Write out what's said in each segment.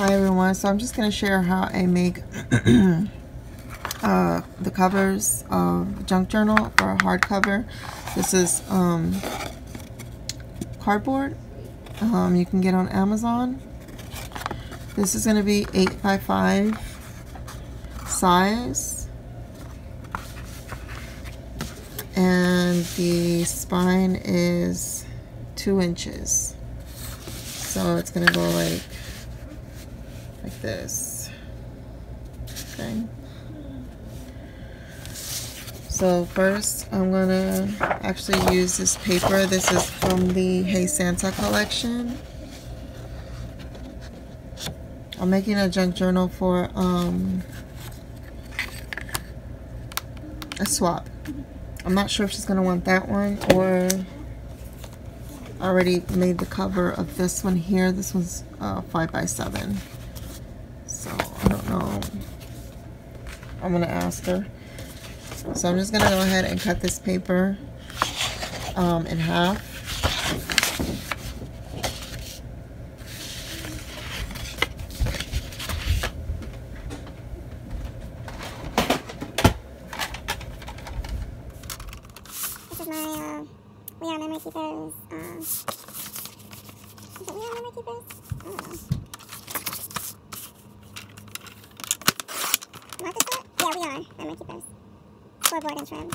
Hi everyone, so I'm just going to share how I make uh, the covers of Junk Journal or a hardcover. This is um, cardboard. Um, you can get on Amazon. This is going to be 8 by 5 size. And the spine is 2 inches. So it's going to go like this. Okay. So first I'm gonna actually use this paper. This is from the Hey Santa collection. I'm making a junk journal for um, a swap. I'm not sure if she's gonna want that one or already made the cover of this one here. This one's uh, 5 by 7 So Know. I'm gonna ask her. So I'm just gonna go ahead and cut this paper um, in half. This is my uh, We Are Memory Keepers. Uh, is it We Are Memory Keepers? I don't know. Market store? Yeah, we are Memory Keepers. Floorboard and trim.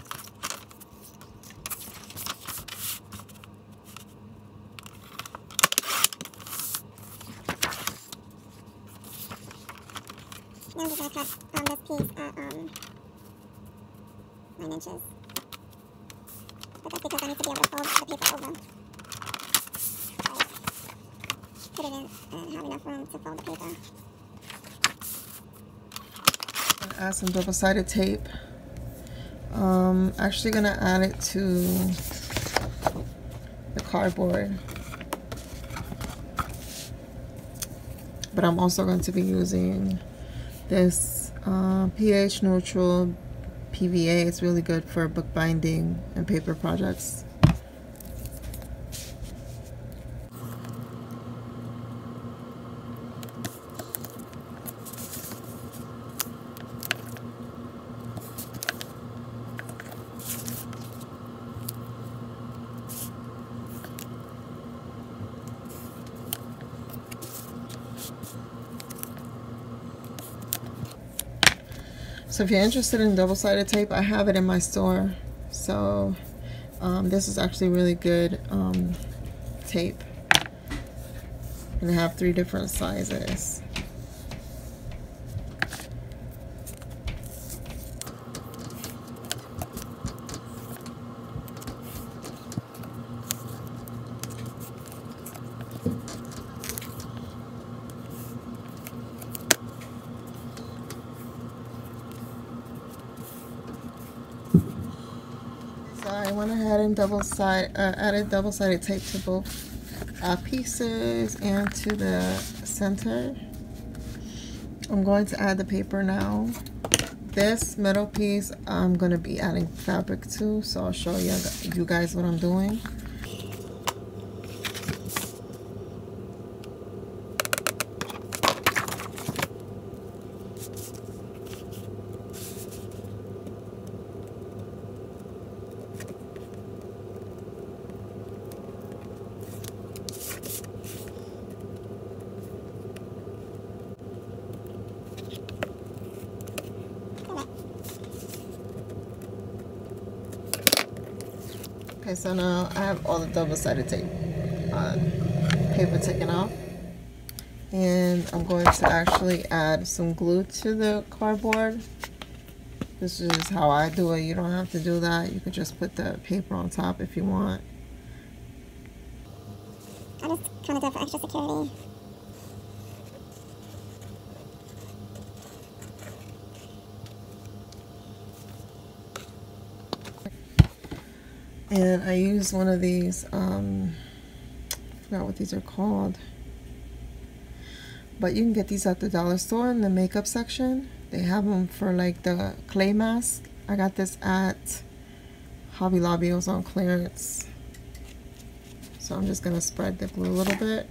Now I'm just gonna cut um, this piece at um, 9 inches. But that's because I need to be able to fold the paper over. Like, put it in and have enough room to fold the paper. Add some double-sided tape. Um, actually gonna add it to the cardboard. But I'm also going to be using this uh, pH neutral PVA. It's really good for bookbinding and paper projects. So if you're interested in double-sided tape, I have it in my store. So um, this is actually really good um, tape. And I have three different sizes. So I went ahead and double side uh, added double sided tape to both uh, pieces and to the center. I'm going to add the paper now. This middle piece I'm going to be adding fabric to, so I'll show you, you guys what I'm doing. Okay, so now I have all the double-sided tape uh, paper taken off. And I'm going to actually add some glue to the cardboard. This is how I do it. You don't have to do that. You can just put the paper on top if you want. I just kind of go for extra security. And I use one of these, um, I forgot what these are called. But you can get these at the dollar store in the makeup section. They have them for like the clay mask. I got this at Hobby Lobby. It was on clearance. So I'm just going to spread the glue a little bit.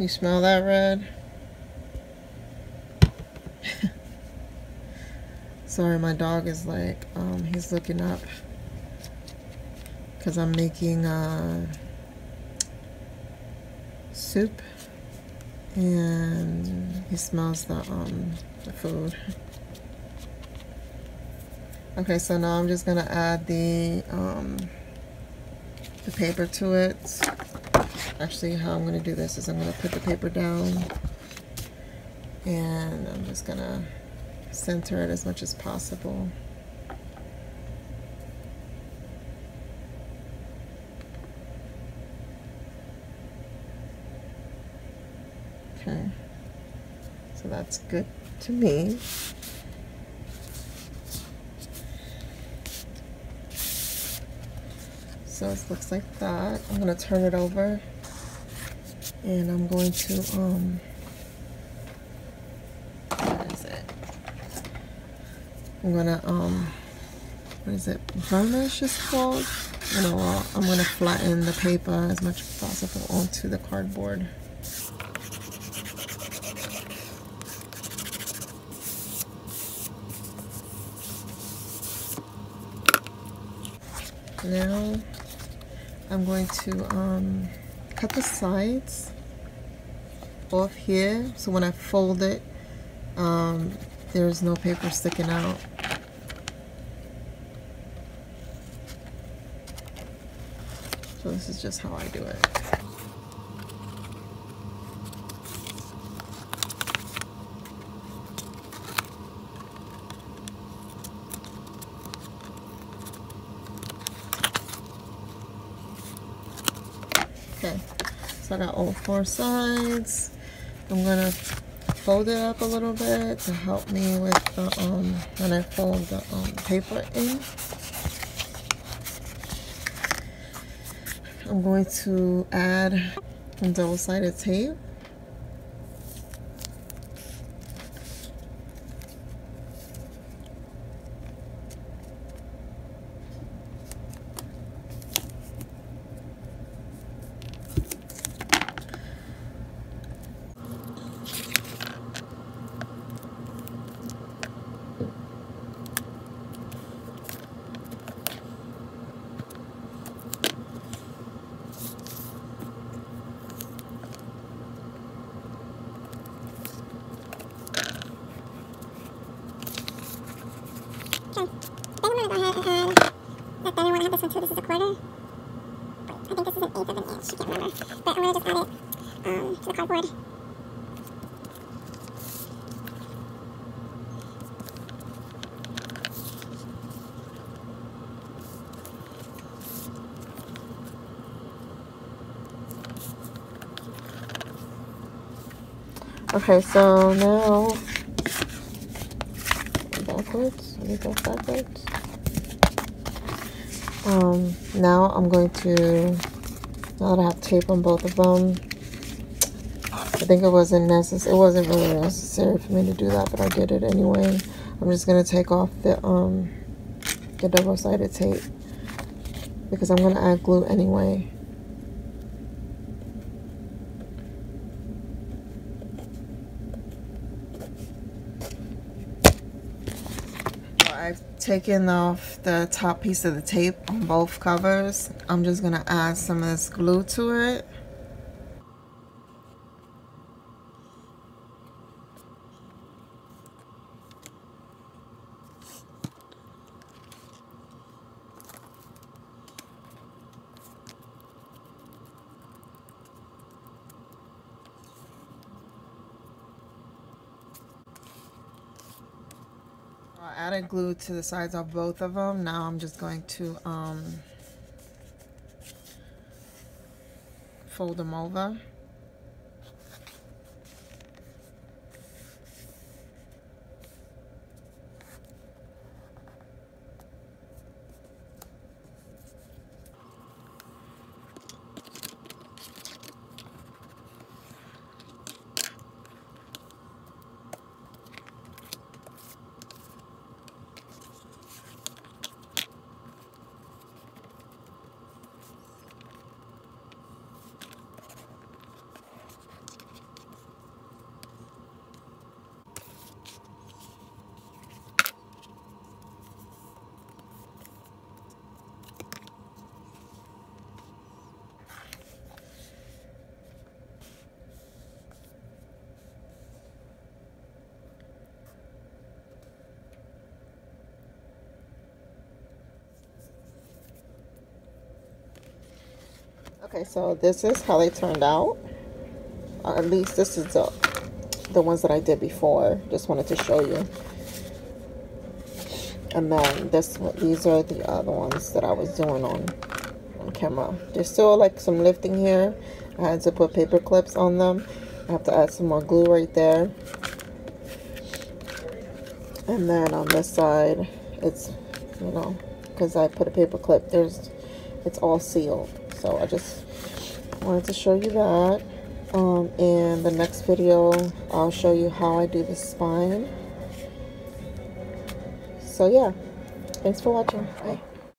You smell that red? Sorry, my dog is like, um, he's looking up because I'm making uh, soup and he smells the, um, the food. Okay, so now I'm just gonna add the um, the paper to it. Actually, how I'm gonna do this is I'm gonna put the paper down and I'm just gonna center it as much as possible. Okay, so that's good to me. So it looks like that. I'm gonna turn it over and I'm going to um what is it? I'm gonna um what is it? Varnish is called. You know, I'm gonna flatten the paper as much as possible onto the cardboard. Now I'm going to um, cut the sides off here so when I fold it um, there's no paper sticking out. So this is just how I do it. Okay, so I got all four sides. I'm gonna fold it up a little bit to help me with the, um, when I fold the um, paper in. I'm going to add some double-sided tape. Okay. I think I'm gonna go ahead and add. Look, I didn't want to have this one too. This is a quarter. Wait, I think this is an eighth of an inch. I can't remember. But I'm gonna just add it um, to the cardboard. Okay, so now backwards. Let me go backwards. Um, now I'm going to now that I have tape on both of them. I think it wasn't necessary. It wasn't really necessary for me to do that, but I did it anyway. I'm just gonna take off the um the double-sided tape because I'm gonna add glue anyway. I've off the top piece of the tape on both covers. I'm just gonna add some of this glue to it. I added glue to the sides of both of them. Now I'm just going to um, fold them over. Okay, so this is how they turned out. Or at least this is the, the ones that I did before. Just wanted to show you. And then this one, these are the other ones that I was doing on on camera. There's still like some lifting here. I had to put paper clips on them. I have to add some more glue right there. And then on this side, it's, you know, because I put a paper clip, there's, it's all sealed. So I just wanted to show you that. Um, in the next video, I'll show you how I do the spine. So yeah, thanks for watching. Bye.